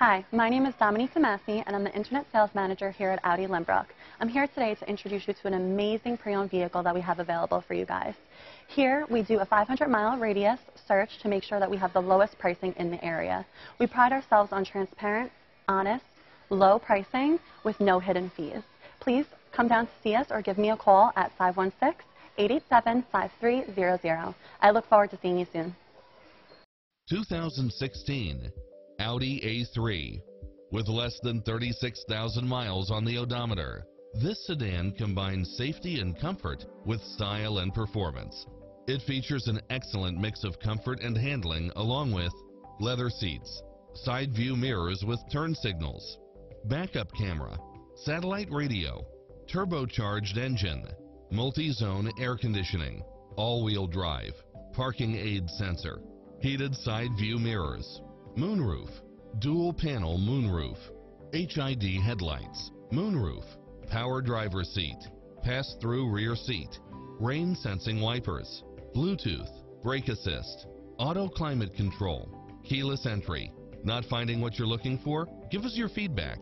Hi, my name is Dominique Demasi, and I'm the Internet Sales Manager here at Audi Lynbrook. I'm here today to introduce you to an amazing pre-owned vehicle that we have available for you guys. Here, we do a 500-mile radius search to make sure that we have the lowest pricing in the area. We pride ourselves on transparent, honest, low pricing with no hidden fees. Please come down to see us or give me a call at 516-887-5300. I look forward to seeing you soon. 2016 Audi A3 with less than 36,000 miles on the odometer. This sedan combines safety and comfort with style and performance. It features an excellent mix of comfort and handling along with leather seats, side view mirrors with turn signals, backup camera, satellite radio, turbocharged engine, multi-zone air conditioning, all-wheel drive, parking aid sensor, heated side view mirrors, moonroof, dual panel moonroof, HID headlights, moonroof, power driver seat, pass-through rear seat, rain sensing wipers, Bluetooth, brake assist, auto climate control, keyless entry. Not finding what you're looking for? Give us your feedback.